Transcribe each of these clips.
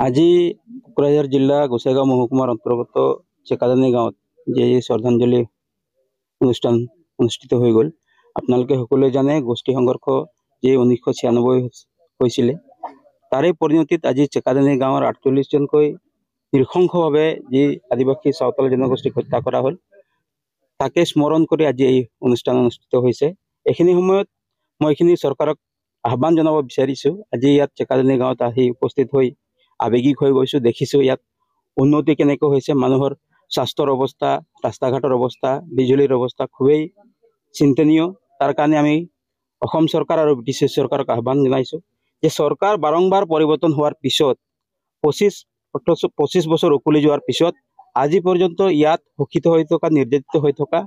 আজি কোকৰাঝাৰ জিলা গোসাইগাঁও মহকুমাৰ অন্তৰ্গত চেকাদানী গাঁৱত যে শ্ৰদ্ধাঞ্জলি অনুষ্ঠান অনুষ্ঠিত হৈ গ'ল আপোনালোকে সকলোৱে জানে গোষ্ঠী সংঘৰ্ষ যে ঊনৈছশ ছিয়ানব্বৈ হৈছিলে। তাৰে পৰিণতিত আজি চেকাদানী গাঁৱৰ আঠচল্লিছজনকৈ নৃশংসভাৱে যি আদিবাসী চাওতাল জনগোষ্ঠীক হত্যা কৰা হ'ল তাকে স্মৰণ কৰি আজি এই অনুষ্ঠান অনুষ্ঠিত হৈছে। এইখিনি সময়ত মই এইখিনি চৰকাৰক আহ্বান জনাব বিচাৰিছোঁ আজি ইয়াত চেকাদানী গাঁৱত আহি উপস্থিত হৈ আৱেগিক হৈ গৈছোঁ দেখিছোঁ ইয়াত উন্নতি কেনেকৈ হৈছে মানুহৰ স্বাস্থ্যৰ অৱস্থা ৰাস্তা ঘাটৰ অৱস্থা বিজুলীৰ অৱস্থা খুবেই চিন্তনীয়। তাৰ কাৰণে আমি অসম চৰকাৰ আৰু ব্ৰিটিছ চৰকাৰক আহ্বান জনাইছোঁ যে চৰকাৰ বাৰম্বাৰ পৰিৱৰ্তন হোৱাৰ পিছত পঁচিছ পঁচিছ বছৰ উকলি যোৱাৰ পিছত আজি পৰ্যন্ত ইয়াত শোষিত হৈ থকা নিৰ্যাতিত হৈ থকা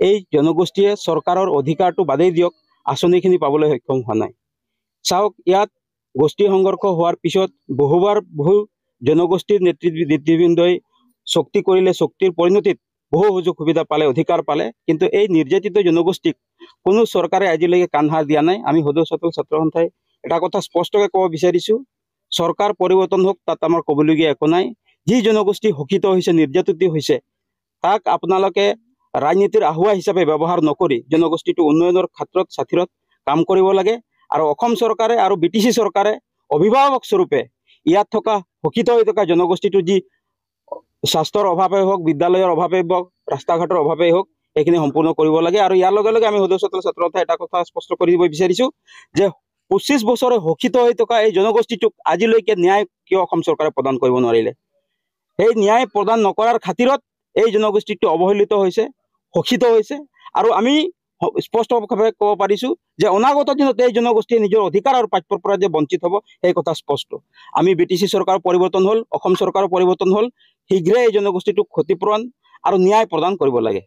এই জনগোষ্ঠীয়ে চৰকাৰৰ অধিকাৰটো বাদেই দিয়ক আঁচনিখিনি পাবলৈ সক্ষম হোৱা নাই। চাওক ইয়াত গোষ্ঠী সংঘৰ্ষ হোৱাৰ পিছত বহুবাৰ বহু জনগোষ্ঠীৰ নেতৃত্ব নেতৃবৃন্দই চুক্তি কৰিলে চুক্তিৰ পৰিণতিত বহু সুযোগ সুবিধা পালে অধিকাৰ পালে। কিন্তু এই নিৰ্যাতিত জনগোষ্ঠীক কোনো চৰকাৰে আজিলৈকে কাণ সাৰ দিয়া নাই। আমি সদৌ ছাত্ৰ ছাত্ৰ সন্থাই এটা কথা স্পষ্টকৈ ক'ব বিচাৰিছোঁ। চৰকাৰ পৰিৱৰ্তন হওক তাত আমাৰ ক'বলগীয়া একো নাই। যি জনগোষ্ঠী শোষিত হৈছে নিৰ্যাতিত হৈছে তাক আপোনালোকে ৰাজনীতিৰ আহুৱা হিচাপে ব্যৱহাৰ নকৰি জনগোষ্ঠীটো উন্নয়নৰ ক্ষেত্ৰত ছাতিৰত কাম কৰিব লাগে। আৰু চৰকাৰে আৰু বি টি চি চৰকাৰে অভিভাৱক স্বৰূপে ইয়াত থকা শোষিত হৈ থকা জনগোষ্ঠীটো যি স্বাস্থ্যৰ অভাৱেই হওক বিদ্যালয়ৰ অভাৱেই হওক ৰাস্তা ঘাটৰ অভাৱেই হওক এইখিনি সম্পূৰ্ণ কৰিব লাগে। আৰু ইয়াৰ লগে লগে আমি সদৌ ছাত্ৰ ছাত্ৰ এটা কথা স্পষ্ট কৰি দিব বিচাৰিছোঁ যে পঁচিছ বছৰে শোষিত হৈ থকা এই জনগোষ্ঠীটোক আজিলৈকে ন্যায় কিয় অসম চৰকাৰে প্ৰদান কৰিব নোৱাৰিলে? সেই ন্যায় প্ৰদান নকৰাৰ খাতিৰত এই জনগোষ্ঠীটো অৱহেলিত হৈছে শোষিত হৈছে। আৰু আমি স্পষ্টভাৱে ক'ব পাৰিছোঁ যে অনাগত দিনত এই জনগোষ্ঠীয়ে নিজৰ অধিকাৰ আৰু প্ৰাপ্যৰ পৰা যে বঞ্চিত হ'ব সেই কথা স্পষ্ট। আমি বি টি চি চৰকাৰৰ পৰিৱৰ্তন হ'ল অসম চৰকাৰৰ পৰিৱৰ্তন হ'ল শীঘ্ৰে এই জনগোষ্ঠীটোক ক্ষতিপূৰণ আৰু ন্যায় প্ৰদান কৰিব লাগে।